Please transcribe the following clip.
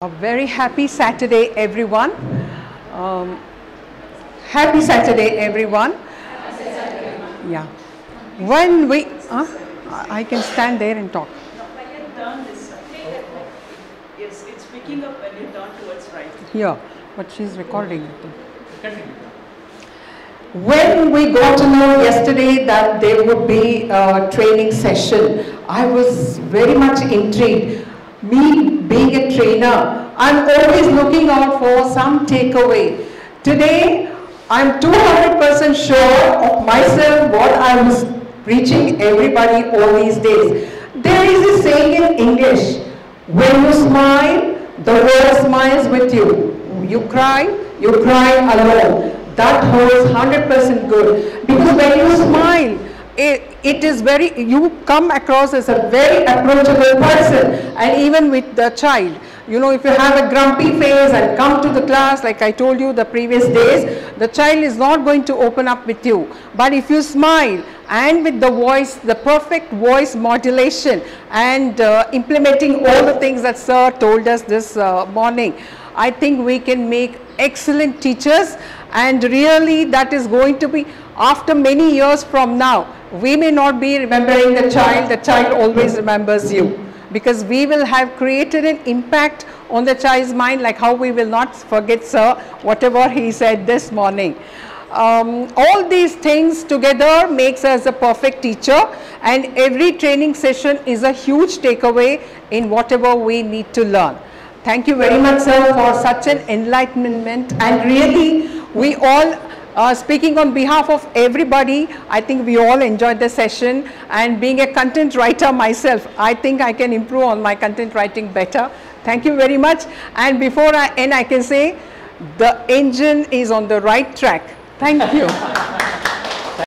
A very happy Saturday, everyone. Um, happy Saturday, everyone. Yeah. When we? I can stand there and talk. When you turn this side. Yes, it's picking up when you turn towards right. Here, but she's recording. When we got to know yesterday that there would be a training session, I was very much intrigued. Me being a trainer, I'm always looking out for some takeaway. Today, I'm 200% sure of myself what I was preaching everybody all these days. There is a saying in English, when you smile, the world smiles with you. You cry, you cry alone. That holds 100% good. Because when you smile, it, is very, you come across as a very approachable person. And even with the child, you know, if you have a grumpy face and come to the class, like I told you the previous days, the child is not going to open up with you. But if you smile and with the voice, the perfect voice modulation and uh, implementing all the things that sir told us this uh, morning, I think we can make excellent teachers and really that is going to be after many years from now we may not be remembering the child. The child always remembers you. Because we will have created an impact on the child's mind like how we will not forget sir whatever he said this morning. Um, all these things together makes us a perfect teacher and every training session is a huge takeaway in whatever we need to learn. Thank you very much, sir, for such an enlightenment. And really, we all, uh, speaking on behalf of everybody, I think we all enjoyed the session. And being a content writer myself, I think I can improve on my content writing better. Thank you very much. And before I end, I can say the engine is on the right track. Thank you.